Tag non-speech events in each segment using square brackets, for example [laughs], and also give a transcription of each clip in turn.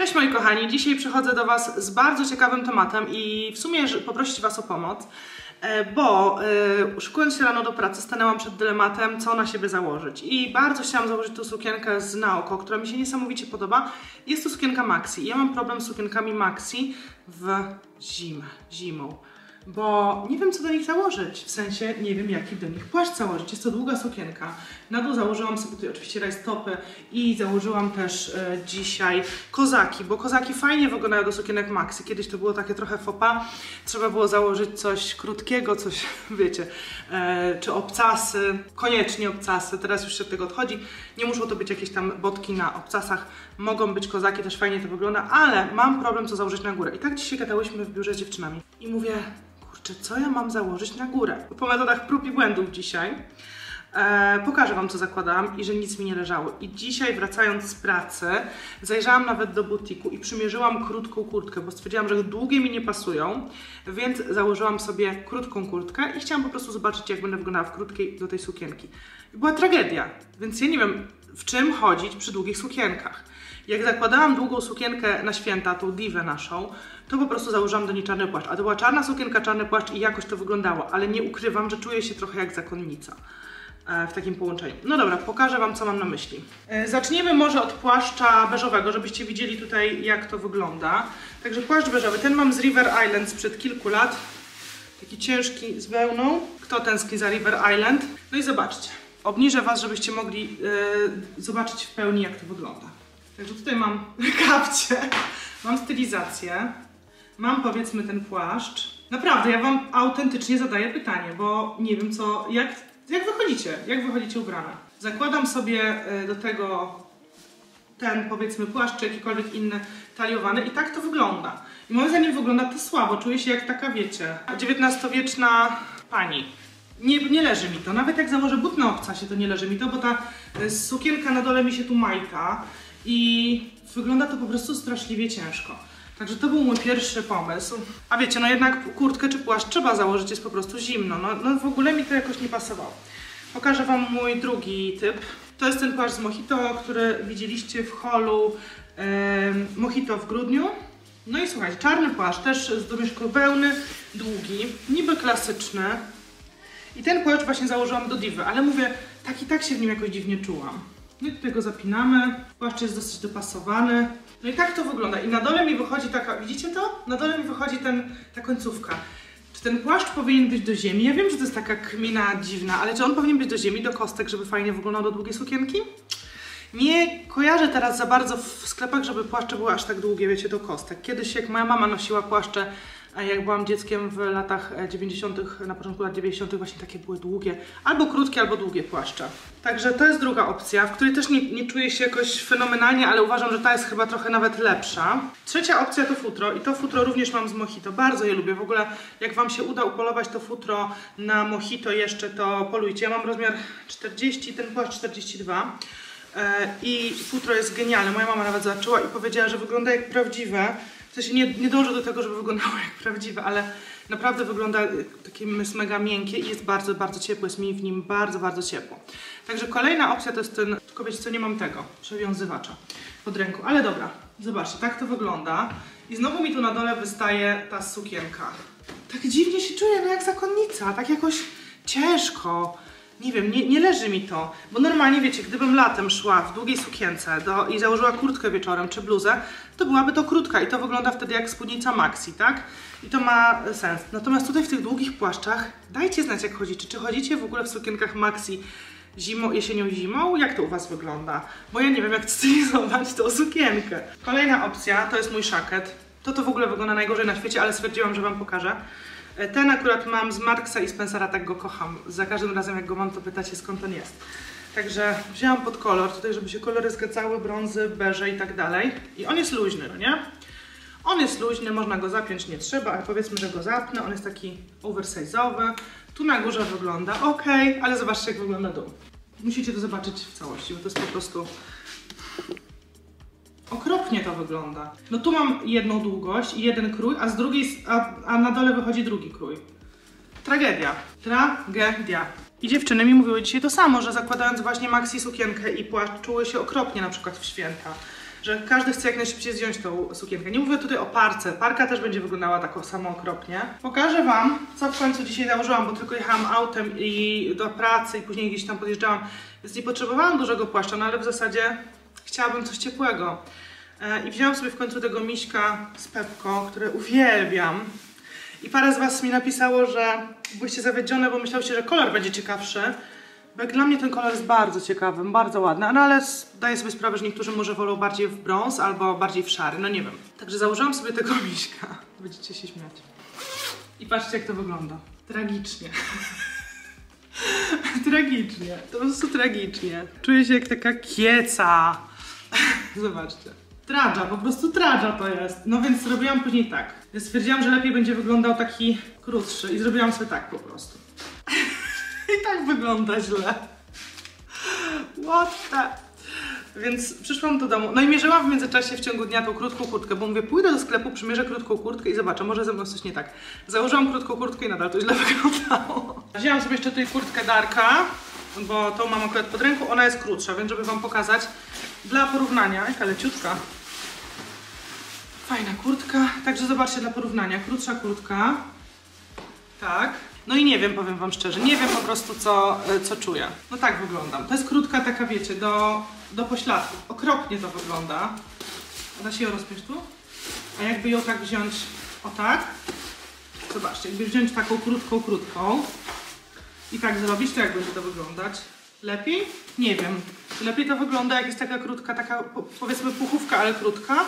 Cześć moi kochani, dzisiaj przychodzę do Was z bardzo ciekawym tematem i w sumie poprosić Was o pomoc, e, bo e, szykując się rano do pracy stanęłam przed dylematem, co na siebie założyć i bardzo chciałam założyć tą sukienkę z Naoko, która mi się niesamowicie podoba. Jest to sukienka Maxi. Ja mam problem z sukienkami Maxi w zimę, zimą bo nie wiem, co do nich założyć. W sensie nie wiem, jaki do nich płaszcz założyć. Jest to długa sukienka. Na dół założyłam sobie tutaj oczywiście rajstopy i założyłam też e, dzisiaj kozaki, bo kozaki fajnie wyglądają do sukienek maxi. Kiedyś to było takie trochę fopa. Trzeba było założyć coś krótkiego, coś, [laughs] wiecie, e, czy obcasy, koniecznie obcasy. Teraz już się od tego odchodzi. Nie muszą to być jakieś tam botki na obcasach. Mogą być kozaki, też fajnie to wygląda, ale mam problem, co założyć na górę. I tak dzisiaj gadałyśmy w biurze z dziewczynami. I mówię, kurczę, co ja mam założyć na górę? Po metodach prób i błędów dzisiaj. E, pokażę Wam, co zakładałam i że nic mi nie leżało. I dzisiaj, wracając z pracy, zajrzałam nawet do butiku i przymierzyłam krótką kurtkę, bo stwierdziłam, że długie mi nie pasują, więc założyłam sobie krótką kurtkę i chciałam po prostu zobaczyć, jak będę wyglądała w krótkiej do tej sukienki. I była tragedia, więc ja nie wiem, w czym chodzić przy długich sukienkach. Jak zakładałam długą sukienkę na święta, tą diwę naszą, to po prostu założyłam do niej czarny płaszcz. A to była czarna sukienka, czarny płaszcz i jakoś to wyglądało, ale nie ukrywam, że czuję się trochę jak zakonnica e, w takim połączeniu. No dobra, pokażę Wam, co mam na myśli. E, Zaczniemy może od płaszcza beżowego, żebyście widzieli tutaj, jak to wygląda. Także płaszcz beżowy, ten mam z River Island sprzed kilku lat. Taki ciężki z wełną. Kto tęskni za River Island? No i zobaczcie. Obniżę Was, żebyście mogli e, zobaczyć w pełni, jak to wygląda. Także tutaj mam [laughs] kapcie, mam stylizację, mam powiedzmy ten płaszcz. Naprawdę, ja Wam autentycznie zadaję pytanie, bo nie wiem co, jak, jak wychodzicie, jak wychodzicie ubrane. Zakładam sobie e, do tego ten powiedzmy płaszcz czy jakikolwiek inny taliowany i tak to wygląda. I moim zdaniem wygląda to słabo, czuję się jak taka wiecie, XIX-wieczna pani. Nie, nie leży mi to, nawet jak założę but na obcasie to nie leży mi to, bo ta e, sukienka na dole mi się tu majta i wygląda to po prostu straszliwie ciężko. Także to był mój pierwszy pomysł. A wiecie, no jednak kurtkę czy płaszcz trzeba założyć, jest po prostu zimno. No, no w ogóle mi to jakoś nie pasowało. Pokażę Wam mój drugi typ. To jest ten płaszcz z Mojito, który widzieliście w holu em, Mojito w grudniu. No i słuchajcie, czarny płaszcz, też z domieszku wełny, długi, niby klasyczny. I ten płaszcz właśnie założyłam do diwy, ale mówię, tak i tak się w nim jakoś dziwnie czułam. I tutaj go zapinamy, płaszcz jest dosyć dopasowany. No i tak to wygląda. I na dole mi wychodzi taka, widzicie to? Na dole mi wychodzi ten, ta końcówka. Czy ten płaszcz powinien być do ziemi? Ja wiem, że to jest taka kmina dziwna, ale czy on powinien być do ziemi, do kostek, żeby fajnie wyglądał do długiej sukienki? Nie kojarzę teraz za bardzo w sklepach, żeby płaszcze były aż tak długie, wiecie, do kostek. Kiedyś jak moja mama nosiła płaszcze, a jak byłam dzieckiem w latach e, 90., na początku lat 90., właśnie takie były długie, albo krótkie, albo długie płaszcze. Także to jest druga opcja, w której też nie, nie czuję się jakoś fenomenalnie, ale uważam, że ta jest chyba trochę nawet lepsza. Trzecia opcja to futro i to futro również mam z Mojito, bardzo je lubię. W ogóle jak Wam się uda upolować to futro na Mojito jeszcze, to polujcie. Ja mam rozmiar 40, ten płaszcz 42. E, I futro jest genialne. Moja mama nawet zobaczyła i powiedziała, że wygląda jak prawdziwe. W sensie nie, nie dążę do tego, żeby wyglądało jak prawdziwe, ale naprawdę wygląda e, takie jest mega miękkie i jest bardzo, bardzo ciepło. Jest mi w nim bardzo, bardzo ciepło. Także kolejna opcja to jest ten, tylko wiecie co, nie mam tego, przewiązywacza pod ręką. Ale dobra, zobaczcie, tak to wygląda. I znowu mi tu na dole wystaje ta sukienka. Tak dziwnie się czuję, no jak zakonnica, tak jakoś ciężko. Nie wiem, nie, nie leży mi to, bo normalnie wiecie, gdybym latem szła w długiej sukience do, i założyła kurtkę wieczorem czy bluzę, to byłaby to krótka i to wygląda wtedy jak spódnica maxi, tak? I to ma sens. Natomiast tutaj w tych długich płaszczach, dajcie znać jak chodzicie. Czy chodzicie w ogóle w sukienkach maxi zimą, jesienią, zimą? Jak to u Was wygląda? Bo ja nie wiem jak stylizować [laughs] tą sukienkę. Kolejna opcja to jest mój szaket. To to w ogóle wygląda najgorzej na świecie, ale stwierdziłam, że Wam pokażę. E, Ten akurat mam z Marksa i Spencera, tak go kocham. Za każdym razem jak go mam, to pytacie skąd on jest. Także wzięłam pod kolor, tutaj żeby się kolory zgadzały, brązy, beże i tak dalej. I on jest luźny, no nie? On jest luźny, można go zapiąć, nie trzeba, ale powiedzmy, że go zapnę. On jest taki oversize'owy. Tu na górze wygląda ok, ale zobaczcie jak wygląda dół. Musicie to zobaczyć w całości, bo to jest po prostu Okropnie to wygląda. No tu mam jedną długość i jeden krój, a z drugiej, a, a na dole wychodzi drugi krój. Tragedia. Tragedia. I dziewczyny mi mówiły dzisiaj to samo, że zakładając właśnie maxi sukienkę i płaszcz czuły się okropnie na przykład w święta. że każdy chce jak najszybciej zdjąć tą sukienkę. Nie mówię tutaj o parce, parka też będzie wyglądała tak samo okropnie. Pokażę Wam, co w końcu dzisiaj założyłam, bo tylko jechałam autem i do pracy i później gdzieś tam podjeżdżałam, więc nie potrzebowałam dużego płaszcza, no ale w zasadzie chciałabym coś ciepłego. E, I wzięłam sobie w końcu tego miśka z Pepko, które uwielbiam. I parę z Was mi napisało, że byliście zawiedzione, bo myślałyście, że kolor będzie ciekawszy. Bo jak dla mnie ten kolor jest bardzo ciekawy, bardzo ładny, no ale daję sobie sprawę, że niektórzy może wolą bardziej w brąz albo bardziej w szary, no nie wiem. Także założyłam sobie tego miśka. [laughs] Będziecie się śmiać. I patrzcie jak to wygląda. Tragicznie. [laughs] [laughs] tragicznie. To po prostu tragicznie. Czuję się jak taka kieca. [laughs] Zobaczcie. Tradża, po prostu tradża to jest. No więc zrobiłam później tak. Ja stwierdziłam, że lepiej będzie wyglądał taki krótszy i zrobiłam sobie tak po prostu. [laughs] I tak wygląda źle. What the... Więc przyszłam do domu. No i mierzyłam w międzyczasie w ciągu dnia tą krótką kurtkę, bo mówię, pójdę do sklepu, przymierzę krótką kurtkę i zobaczę, może ze mną coś nie tak. Założyłam krótką kurtkę i nadal to źle [laughs] wyglądało. Wzięłam sobie jeszcze tutaj kurtkę Darka, bo tą mam akurat pod ręką, ona jest krótsza, więc żeby wam pokazać dla porównania, jaka leciutka. Fajna kurtka, także zobaczcie dla porównania, krótsza kurtka, tak. No i nie wiem, powiem wam szczerze, nie wiem po prostu co, y, co czuję. No tak wyglądam. To jest krótka taka, wiecie, do, do pośladku. Okropnie to wygląda. Da się ją rozpiąć tu? A jakby ją tak wziąć, o tak, zobaczcie, jakby wziąć taką krótką, krótką i tak zrobić, to jak będzie to wyglądać? Lepiej? Nie wiem. Lepiej to wygląda, jak jest taka krótka, taka po- powiedzmy puchówka, ale krótka.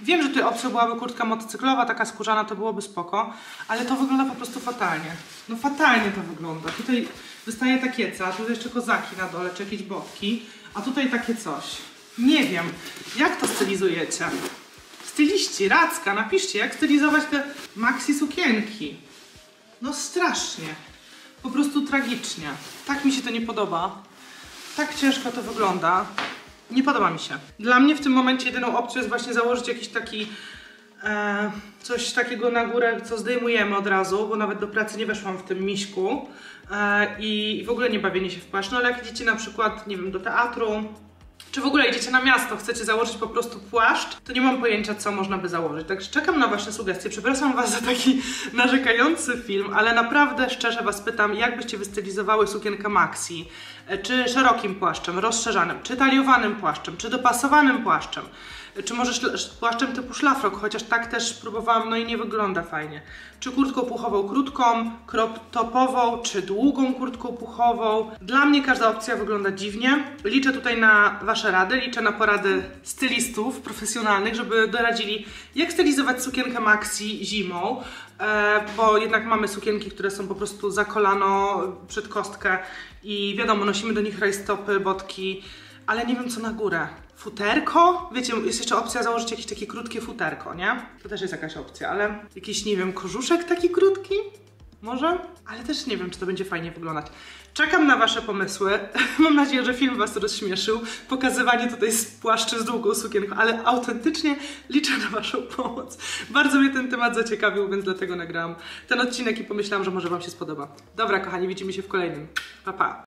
Wiem, że tutaj opcją byłaby kurtka motocyklowa, taka skórzana, to byłoby spoko, ale to wygląda po prostu fatalnie. No fatalnie to wygląda. Tutaj wystaje ta kieca, tutaj jeszcze kozaki na dole, czy jakieś botki, a tutaj takie coś. Nie wiem, jak to stylizujecie? Styliści, Racka, napiszcie, jak stylizować te maxi sukienki. No strasznie. Po prostu tragicznie. Tak mi się to nie podoba. Tak ciężko to wygląda. Nie podoba mi się. Dla mnie w tym momencie jedyną opcją jest właśnie założyć jakiś taki e, coś takiego na górę, co zdejmujemy od razu, bo nawet do pracy nie weszłam w tym miśku e, i w ogóle nie bawienie się w płaszcz. No ale jak idziecie na przykład, nie wiem, do teatru, czy w ogóle idziecie na miasto, chcecie założyć po prostu płaszcz, to nie mam pojęcia, co można by założyć. Także czekam na Wasze sugestie. Przepraszam Was za taki narzekający film, ale naprawdę szczerze Was pytam, jak byście wystylizowały sukienkę maxi? E, Czy szerokim płaszczem, rozszerzanym, czy taliowanym płaszczem, czy dopasowanym płaszczem? Czy może płaszczem typu szlafrok, chociaż tak też próbowałam, no i nie wygląda fajnie. Czy kurtką puchową krótką, crop topową, czy długą kurtką puchową. Dla mnie każda opcja wygląda dziwnie. Liczę tutaj na Wasze rady, liczę na porady stylistów profesjonalnych, żeby doradzili, jak stylizować sukienkę maxi zimą, e, bo jednak mamy sukienki, które są po prostu za kolano, przed kostkę i wiadomo, nosimy do nich rajstopy, botki, ale nie wiem co na górę. Futerko? Wiecie, jest jeszcze opcja założyć jakieś takie krótkie futerko, nie? To też jest jakaś opcja, ale jakiś, nie wiem, kożuszek taki krótki? Może? Ale też nie wiem, czy to będzie fajnie wyglądać. Czekam na Wasze pomysły. [laughs] Mam nadzieję, że film Was rozśmieszył. Pokazywanie tutaj z płaszczy z długą sukienką, ale autentycznie liczę na Waszą pomoc. Bardzo mnie ten temat zaciekawił, więc dlatego nagrałam ten odcinek i pomyślałam, że może Wam się spodoba. Dobra, kochani, widzimy się w kolejnym. Pa, pa.